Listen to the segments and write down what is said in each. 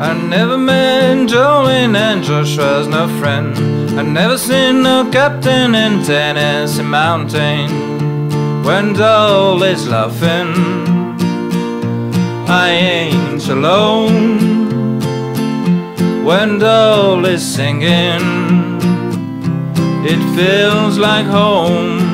I never met Jolene and Joshua's no friend. I never seen no captain in Tennessee Mountain when Dolly's laughing. I ain't alone when Dolly's singing. It feels like home.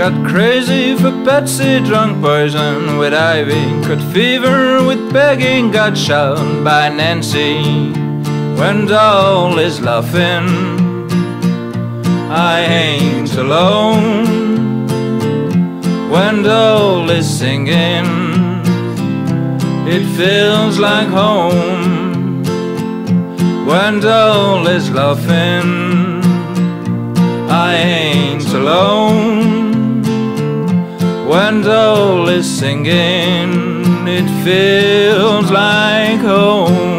Got crazy for Betsy, drunk poison with Ivy. Caught fever with begging, got shot by Nancy. When Dolly's laughing, I ain't alone. When Dolly's singing, it feels like home. When Dolly's laughing, When Dolly's singing, it feels like home.